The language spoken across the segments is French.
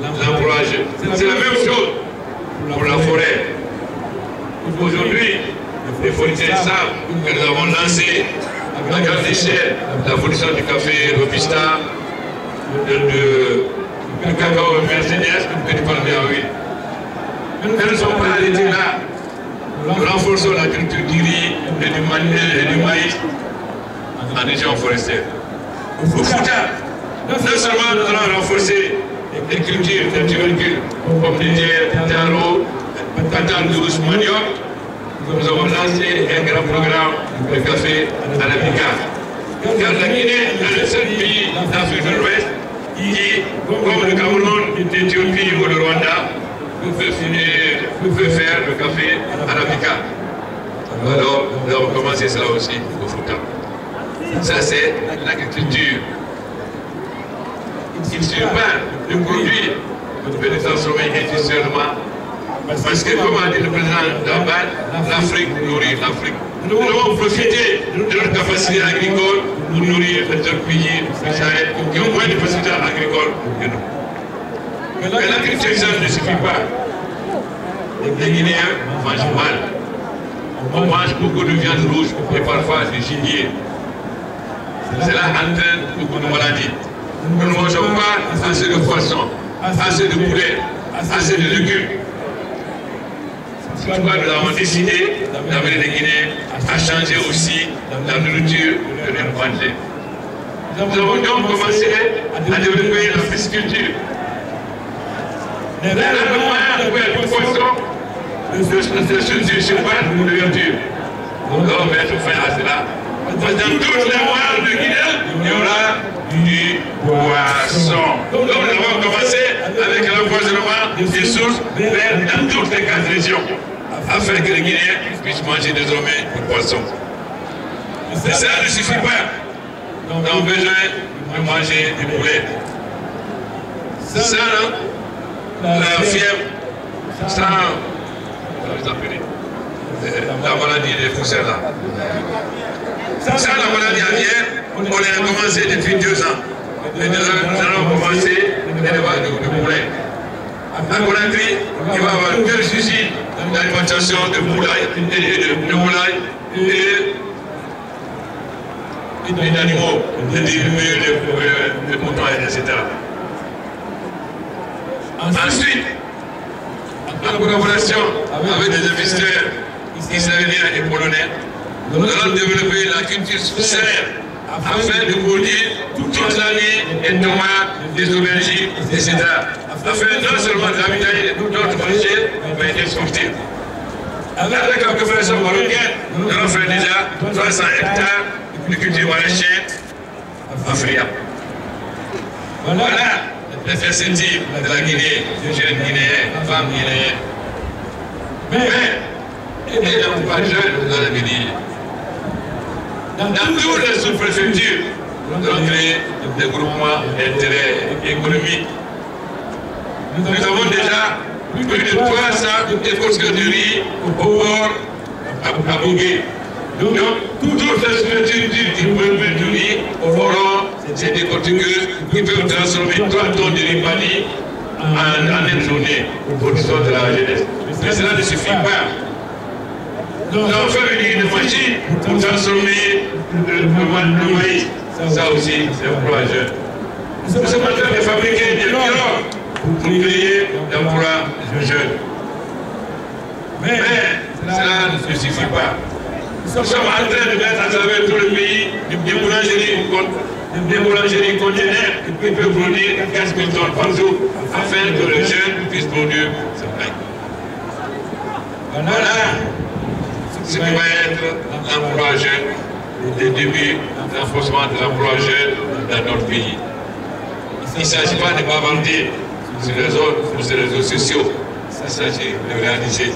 C'est la même chose pour la forêt. Aujourd'hui, les forestiers savent que nous avons lancé à grande échelle la production du café Robusta, de, de, cacao Mercedes et du palmier à huile. Elles ne sont pas arrêtées là. Nous renforçons la culture du riz et du, maïs en région forestière. Au Fouta, non seulement nous allons renforcer les cultures les tubercules, comme les taro, patate douce, manioc, nous avons lancé un grand programme de café arabica. Car la Guinée est le seul pays d'Afrique de l'Ouest qui, comme le Cameroun, l'Éthiopie ou le Rwanda, peut, faire le café arabica. Alors, nous avons commencé cela aussi au Fouta. Ça, c'est l'agriculture. Suffit pas de produire, de le transformer industriellement parce que, comme a dit le président d'Abad, l'Afrique nourrit l'Afrique. Nous devons profiter de notre capacité agricole pour nourrir les autres pays du Sahel qui ont moins de possibilités agricoles que nous. Mais l'agriculture ne suffit pas. Les Guinéens mangent mal. On mange beaucoup de viande rouge et parfois du gibier. Cela entraîne beaucoup de maladies. Nous ne mangeons pas assez de poissons, assez de poulet, assez de légumes nous avons décidé d'amener les Guinéens à changer aussi la nourriture de leur manger. Nous avons donc commencé à développer la pisciculture. Là, le moyen de faire du poisson, sur ou de verdure. Nous allons mettre fin à cela. Dans toutes les moyens de Guinée, il y aura du poisson. Donc nous avons commencé avec l'empoisonnement des sources dans toutes les quatre régions afin que les Guinéens puissent manger désormais du poisson. Mais ça ne suffit pas. Nous avons besoin de manger du poulet. Ça, la fièvre, ça, la maladie des poussières là. Ça, la maladie aviaire, on a commencé depuis deux ans. Et nous allons commencer l'élevage de poulet. À Conakry, il va y avoir deux usines d'alimentation de moulay et de, de et, d'animaux, de dérivés, de, de moutons, etc. Ensuite, en collaboration avec des investisseurs israéliens et polonais, nous allons développer la culture serre afin de produire toute l'année des tomates, des aubergines, etc afin non seulement d'habiter d'autres marchés, mais d'exporter. Avec la coopération marocaine, nous avons fait déjà 300 hectares de culture maraîchère africaine. Voilà les perspectives de la Guinée, des jeunes Guinéens, femmes guinéennes. Mais, il n'y a pas de jeunes dans la Guinée. Dans toutes les sous-préfectures, nous avons créé des groupements d'intérêt économiques nous avons déjà plus de 300 écoles au port à Bougué. Donc, toutes les structures qui peuvent du riz auront ces décortiqueuses qui peuvent transformer 3 tonnes de riz mali en, une journée pour l'histoire de la jeunesse. Mais cela ne suffit pas. Avons fait une machine pour transformer le, maïs. Ça aussi, c'est un projet. Nous sommes en train de fabriquer des pirogues pour créer l'emploi jeunes. Mais cela ne suffit pas. Nous sommes en train de mettre à travers tout le pays des boulangeries, des qui peuvent produire 15 000 tonnes par jour afin que les jeunes puissent produire ce pain. Voilà ce qui va être l'emploi jeune, le début de l'enforcement de l'emploi jeune dans notre pays. Il ne s'agit pas de bavarder sur les réseaux, sur les réseaux sociaux. Ça s'agit de réaliser.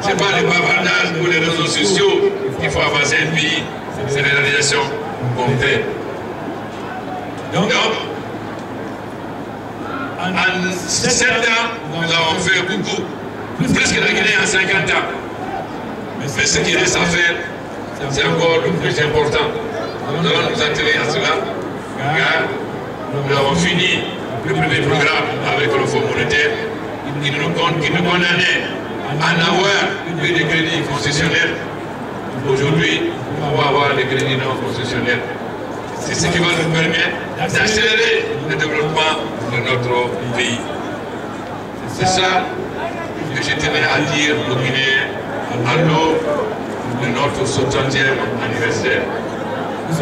Ce n'est pas les bavardages ou les réseaux sociaux qu'il faut avancer le pays, c'est les réalisations concrètes. Donc, en 7 ans, nous avons fait beaucoup, plus que la Guinée en 50 ans. Mais ce qui reste à faire, c'est encore le plus important. Nous allons nous atteler à cela, car nous avons fini le premier programme avec qui nous, qui nous condamnait à n'avoir que des crédits concessionnaires. Aujourd'hui, on va avoir des crédits non concessionnaires. C'est ce qui va nous permettre d'accélérer le développement de notre pays. C'est ça que je tenais à dire aux Guinéens à l'aube de notre 60e anniversaire.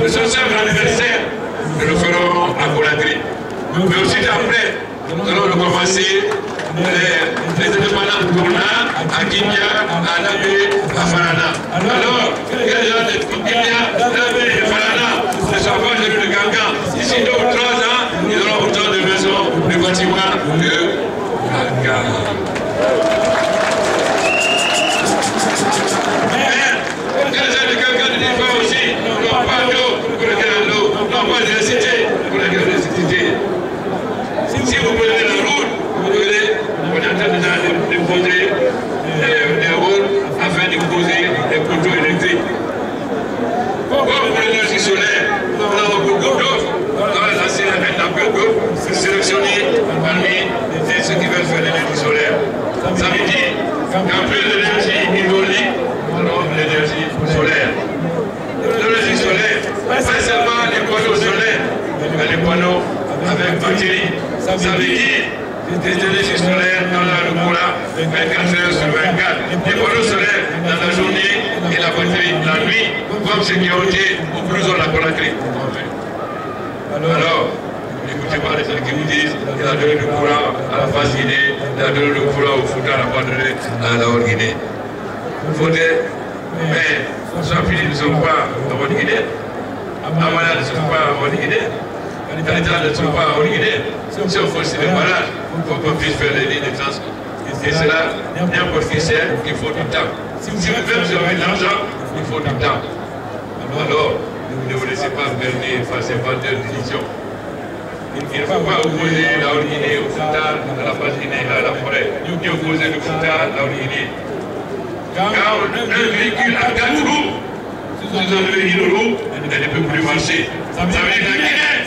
Le 60e anniversaire nous ferons à Conakry. Mais aussi après, nous allons commencer les, les indépendants qu'on a à Guinea, à Nabé, à Farana. Alors, quel genre de Guinea, Nabé et Farana les de Gangan Ici, deux ou trois ans, ils auront autant de maisons, de bâtiments que Gangan. Mais, quel genre de Gangan ne dit pas aussi, n'ont pas d'eau pour lequel l'eau, n'ont pas d'électricité pour lequel l'électricité. Si vous prenez la route, vous verrez, on est en train de déposer des rôles afin de poser des poteaux électriques. Comme pour l'énergie solaire, nous avons beaucoup d'autres. On va lancer un appel d'offres, sélectionner parmi ceux qui veulent faire l'énergie solaire. Ça veut dire qu'en plus de l'énergie hydraulique, nous avons l'énergie solaire. L'énergie solaire, pas seulement les panneaux solaires, mais les panneaux avec batterie. Ça veut dire des énergies solaires dans la courant 24 heures sur 24, des panneaux solaires dans la journée et la batterie la nuit, comme ce qui a été au plus de la Conakry. Alors, n'écoutez pas les gens qui vous disent qu'il a donné le courant à la face Guinée, il a donné le courant au Fouta, à la Guinée, à la Haute Guinée. Faudrait, mais fini ne sont pas en Haute Guinée, Amana ne sont pas en Haute Guinée, Kalita ne sont pas en Haute Guinée. Si on barrages, il faut qu'on puisse faire les lignes de transport. Et cela, n'importe qui sait qu'il faut du temps. Si vous vous avez de l'argent, il faut du temps. Alors, ne vous laissez pas berner par ces vendeurs d'édition. Il ne faut pas opposer la Guinée au Fouta, à la Guinée, à la forêt. Ni opposer le Fouta à la Guinée. Car un véhicule à 4 roues, si vous enlevez une roue, elle ne peut plus marcher. Ça veut dire que la Guinée,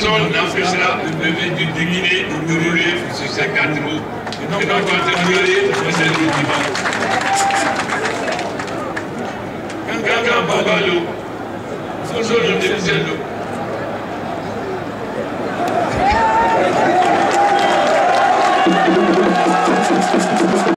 personne n'empêchera de lever, de ou de rouler sur ces 4 roues. Et se